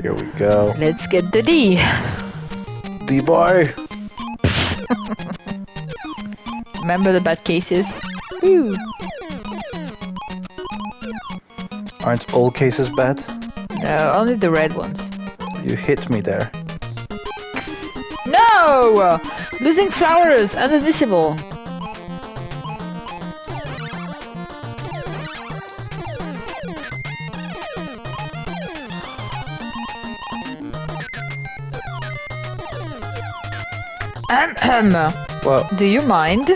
Here we go. Let's get the D. D-boy! Remember the bad cases? Whew. Aren't all cases bad? No, only the red ones. You hit me there. No! Losing flowers, unadmissible. Ahem. Well, Do you mind?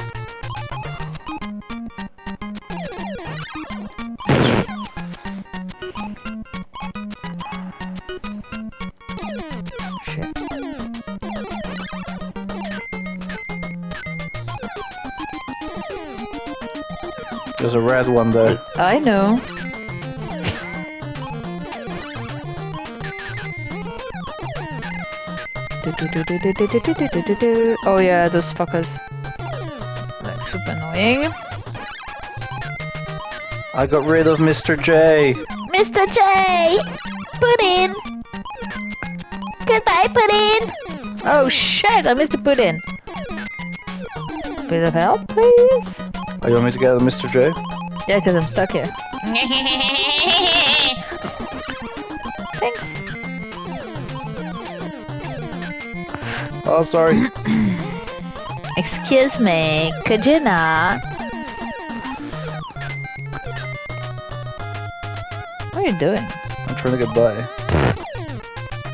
Shit. there's a red one there. I know. Oh yeah, those fuckers. Like super annoying. I got rid of Mr. J. Mr. J! Puddin! Goodbye, Puddin! Oh shit, I missed the puddin. Bit of help, please? Oh, you want me to get Mr. J? Yeah, because I'm stuck here. Thanks. Oh, sorry. Excuse me, could you not? What are you doing? I'm trying to get by.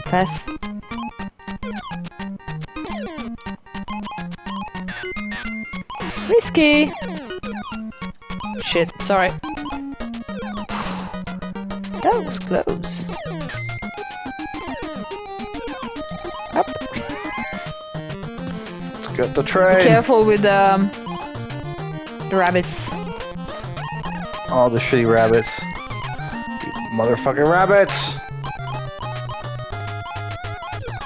Press. Risky. Shit, sorry. That was close. Get the Be careful with um, the rabbits. All the shitty rabbits. You motherfucking rabbits!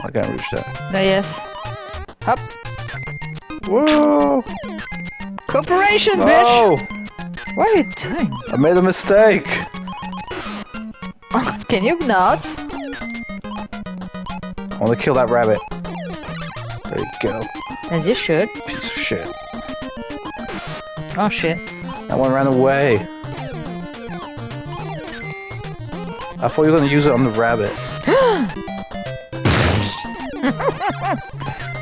I can't reach that. No, yes. Up. Whoa! Cooperation, bitch! No! What are you doing? I made a mistake! Can you not? I want to kill that rabbit. There you go. As you should. Piece of shit. Oh shit. That one ran away. I thought you were gonna use it on the rabbit.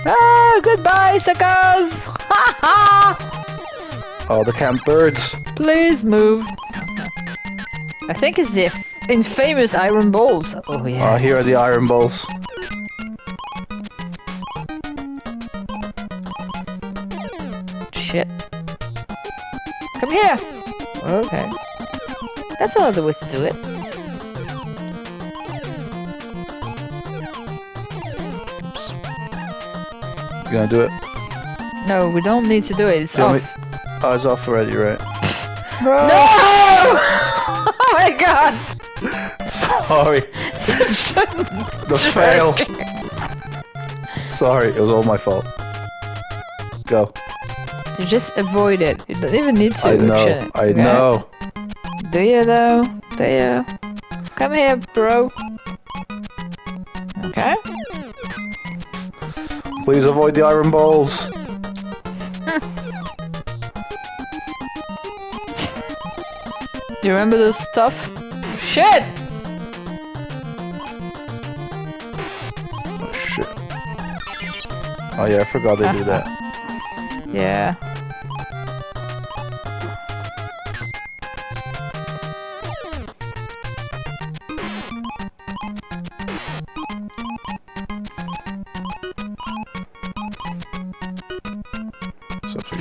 Ah, goodbye, suckers! Ha ha! Oh, the camp birds. Please move. I think it's the infamous iron balls. Oh yeah. Oh, here are the iron balls. Shit. Come here. Okay. That's another way to do it. Oops. You gonna do it? No, we don't need to do it. It's you off. Oh, it's off already, right? No! oh my god! Sorry. The fail. Sorry, it was all my fault. Go. You just avoid it. You don't even need to. I know. I Okay? know. Do you though? Do you? Come here, bro. Okay. Please avoid the iron balls. Do you remember this stuff? Shit! Oh shit. Oh yeah, I forgot they do that. Yeah.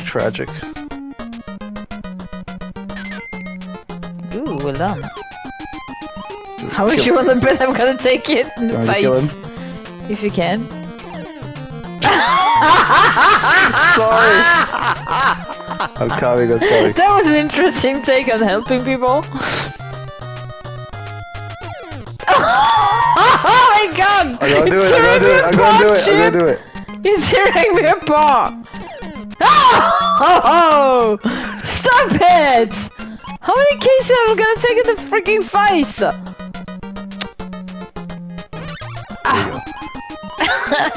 Tragic. Ooh, well done. How much you wanna bet I'm gonna take it in the You want me to kill face? If you can. Sorry. I'm coming, I'm sorry. That was an interesting take on helping people. oh my god! I'm gonna do it, I'm gonna do it, I'm gonna do it, I'm gonna do it. You're tearing me apart! Oh! Stop it! How many cases am I gonna take in the freaking face?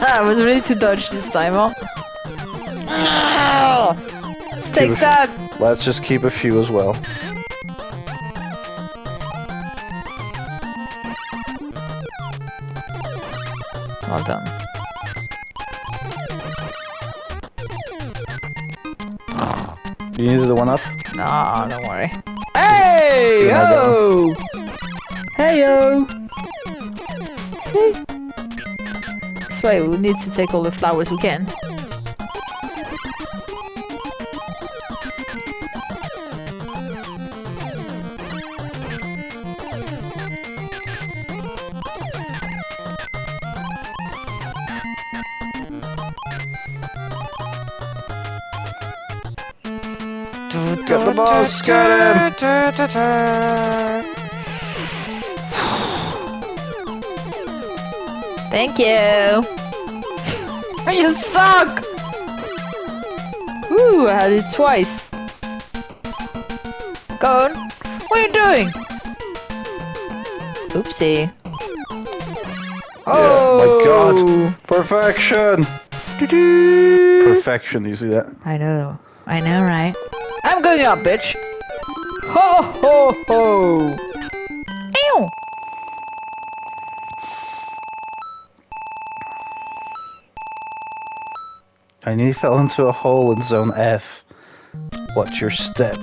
I was ready to dodge this time, huh? Ah! Take that! Let's just keep a few as well. Well done. You need the one up? Nah, don't worry. Hey yo! Hey yo! See? This way we need to take all the flowers we can. Get the boss, get him! Thank you! you suck! Ooh, I had it twice. Go on. What are you doing? Oopsie. Oh my god. Oh. Perfection! Doo-doo. Perfection, you see that? I know. I know, right? I'm going up, bitch! Ho ho ho! Ew! I nearly fell into a hole in zone F. Watch your step.